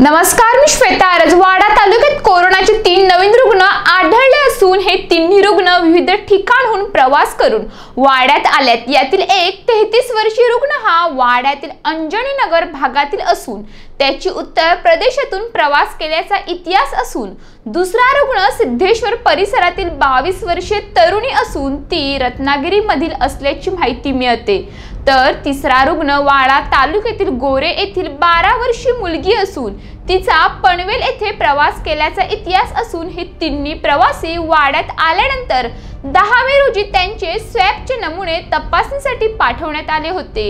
नमस्कार मी श्वेता. रजवाडा तालुक्यात कोरोनाचे तीन नवीन रुग्ण आढळले असून हे तिन्ही रुग्ण विविध ठिकाणहून प्रवास करून वाड्यात आल्यात यातील एक तेहतीस वर्षीय रुग्ण हा वाड्यातील अंजनी नगर भागातील असून त्याची उत्तर प्रदेशातून प्रवास केल्याचा इतिहास असून दुसरा रुग्ण सिद्धेश्वर परिसरातील बावीस वर्षीय तरुणी असून ती रत्नागिरीमधील असल्याची माहिती मिळते. तर तिसरा रुग्ण वाडा तालुक्यातील गोरे येथील बारा वर्षीय मुलगी असून तिचा पनवेल येथे प्रवास केल्याचा इतिहास असून हे तिन्ही प्रवासी वाड्यात आल्यानंतर दहा मे रोजी त्यांचे स्वॅबचे नमुने तपासणीसाठी पाठवण्यात आले होते.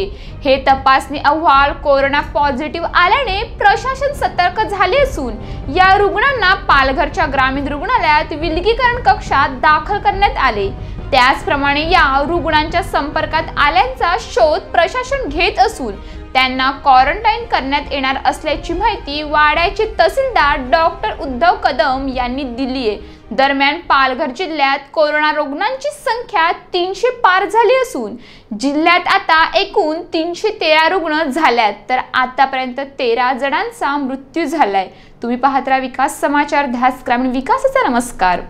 हे तपासणी अहवाल कोरोना पॉझिटिव्ह आल्याने प्रशासन सतर्क झाले असून या रुग्णांना पालघरच्या ग्रामीण रुग्णालयात विलगीकरण कक्षात दाखल करण्यात आले. त्याचप्रमाणे या रुग्णांच्या संपर्कात आल्यांचा शोध प्रशासन घेत असून त्यांना क्वारंटाईन करण्यात येणार असल्याची माहिती वाड्याचे तहसीलदार डॉक्टर उद्धव कदम यांनी दिली आहे. दरम्यान पालघर जिल्ह्यात कोरोना रुग्णांची संख्या तीनशे पार झाली असून जिल्ह्यात आता एकूण तीनशे तेरा रुग्ण झाल्यात. तर आतापर्यंत तेरा जणांचा मृत्यू झालाय. तुम्ही पाहत राहा विकास समाचार ध्यास ग्रामीण विकासाचा नमस्कार.